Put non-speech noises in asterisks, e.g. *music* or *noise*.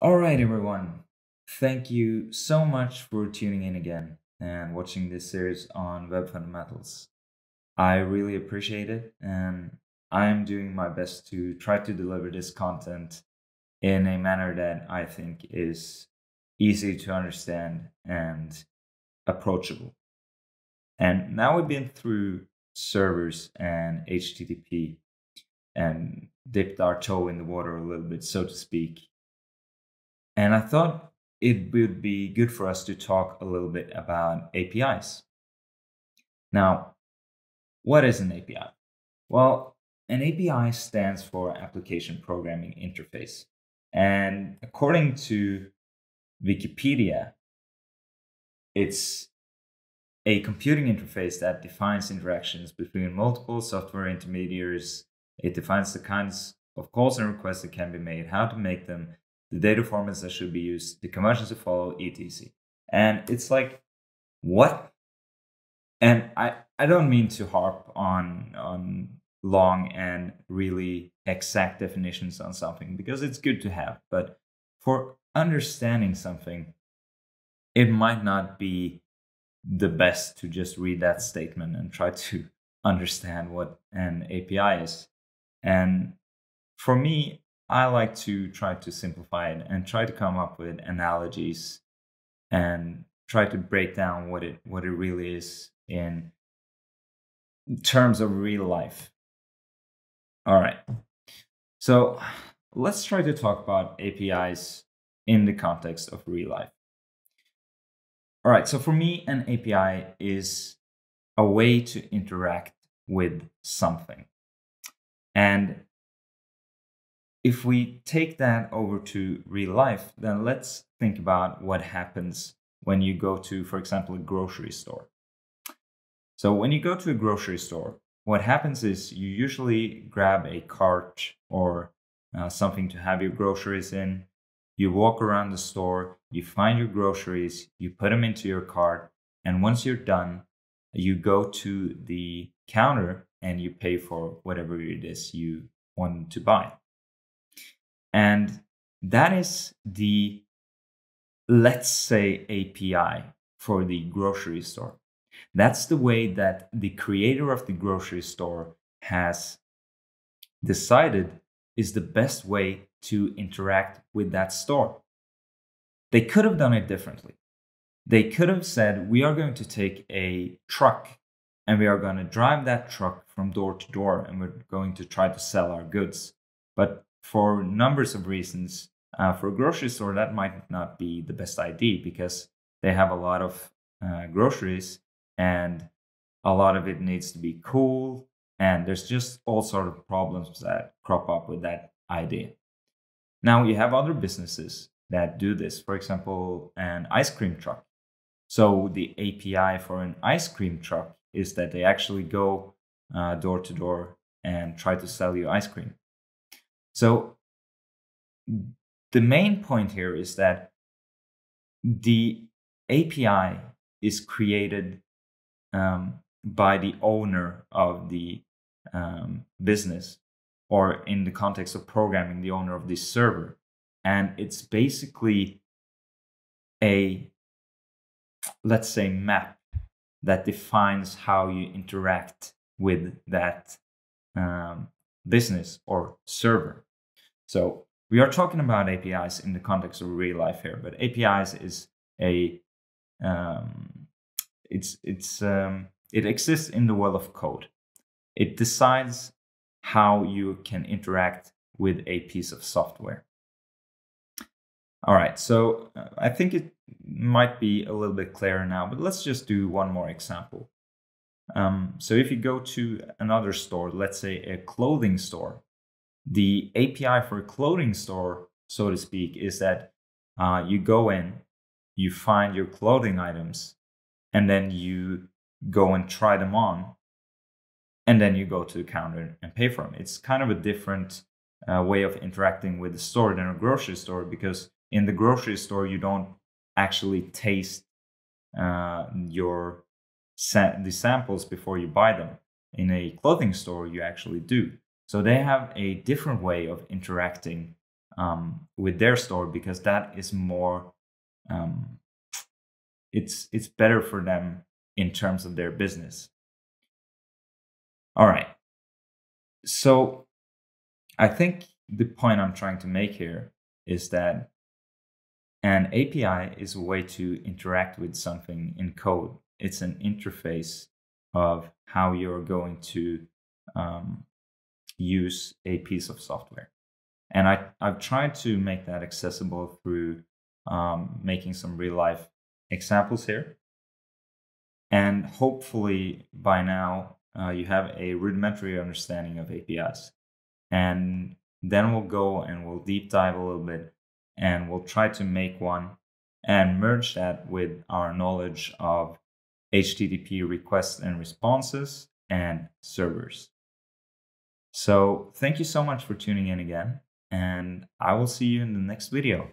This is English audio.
All right, everyone. Thank you so much for tuning in again and watching this series on web fundamentals. I really appreciate it, and I am doing my best to try to deliver this content in a manner that I think is easy to understand and approachable. And now we've been through servers and HTTP and dipped our toe in the water a little bit, so to speak. And I thought it would be good for us to talk a little bit about APIs. Now, what is an API? Well, an API stands for Application Programming Interface. And according to Wikipedia, it's a computing interface that defines interactions between multiple software intermediaries. It defines the kinds of calls and requests that can be made, how to make them, the data formats that should be used, the conventions to follow, etc. And it's like, what? And I, I don't mean to harp on on long and really exact definitions on something because it's good to have, but for understanding something, it might not be the best to just read that statement and try to *laughs* understand what an API is. And for me, I like to try to simplify it and try to come up with analogies and try to break down what it what it really is in terms of real life. All right. So let's try to talk about APIs in the context of real life. All right. So for me, an API is a way to interact with something. And if we take that over to real life, then let's think about what happens when you go to, for example, a grocery store. So when you go to a grocery store, what happens is you usually grab a cart or uh, something to have your groceries in. You walk around the store, you find your groceries, you put them into your cart, and once you're done, you go to the counter and you pay for whatever it is you want to buy. And that is the, let's say, API for the grocery store. That's the way that the creator of the grocery store has decided is the best way to interact with that store. They could have done it differently. They could have said, We are going to take a truck and we are going to drive that truck from door to door and we're going to try to sell our goods. But for numbers of reasons, uh, for a grocery store, that might not be the best idea because they have a lot of uh, groceries and a lot of it needs to be cool and there's just all sort of problems that crop up with that idea. Now you have other businesses that do this for example an ice cream truck. So the api for an ice cream truck is that they actually go uh, door to door and try to sell you ice cream so the main point here is that the api is created um, by the owner of the um, business, or in the context of programming, the owner of this server. And it's basically a, let's say, map that defines how you interact with that um, business or server. So we are talking about APIs in the context of real life here, but APIs is a um, it's it's um, it exists in the world of code. It decides how you can interact with a piece of software. All right, so uh, I think it might be a little bit clearer now, but let's just do one more example. Um, so if you go to another store, let's say a clothing store, the API for a clothing store, so to speak, is that uh, you go in, you find your clothing items, and then you go and try them on and then you go to the counter and pay for them it's kind of a different uh, way of interacting with the store than a grocery store because in the grocery store you don't actually taste uh, your sa- the samples before you buy them. In a clothing store you actually do so they have a different way of interacting um, with their store because that is more um, it's it's better for them in terms of their business. All right. So i think the point i'm trying to make here is that an api is a way to interact with something in code. It's an interface of how you're going to um, use a piece of software and I, I've tried to make that accessible through um, making some real life examples here. And hopefully by now uh, you have a rudimentary understanding of APIs. And then we'll go and we'll deep dive a little bit and we'll try to make one and merge that with our knowledge of HTTP requests and responses and servers. So thank you so much for tuning in again and I will see you in the next video.